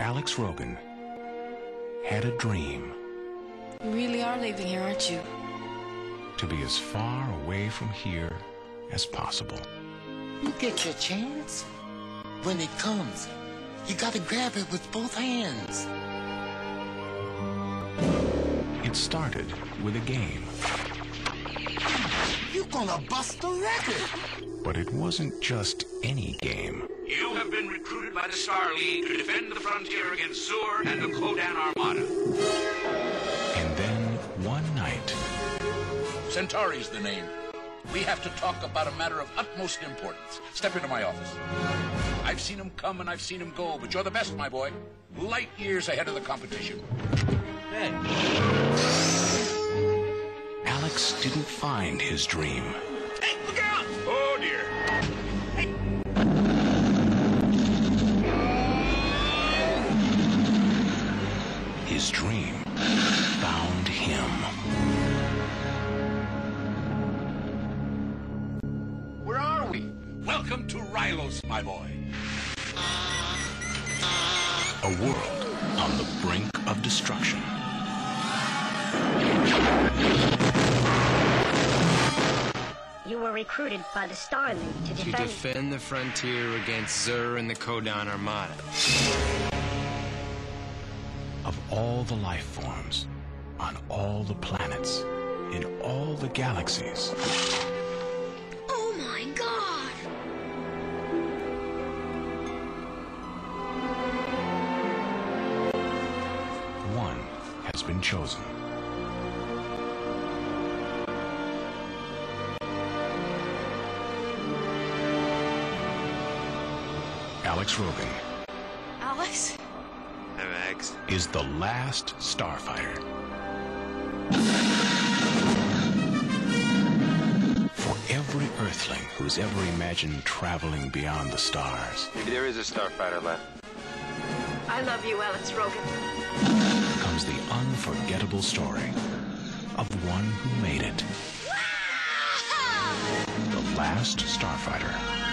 Alex Rogan had a dream You really are leaving here, aren't you? to be as far away from here as possible. You get your chance. When it comes, you gotta grab it with both hands. It started with a game, You gonna bust the record. but it wasn't just any game. You have been recruited by the Star League to defend the frontier against Xur and the Kodan Armada. And then one night, Centauri's the name. We have to talk about a matter of utmost importance. Step into my office. I've seen him come and I've seen him go, but you're the best, my boy. Light years ahead of the competition. Alex didn't find his dream. His dream found him. Where are we? Welcome to Rylos, my boy. A world on the brink of destruction. You were recruited by the Star League to To defend. defend the frontier against Xur and the Kodan Armada. Of all the life forms, on all the planets, in all the galaxies, oh my God! one has been chosen. Alex Rogan Alex? I'm is the last starfighter. For every Earthling who's ever imagined traveling beyond the stars Maybe there is a starfighter left. I love you, Alex Rogan. comes the unforgettable story of one who made it. The last starfighter.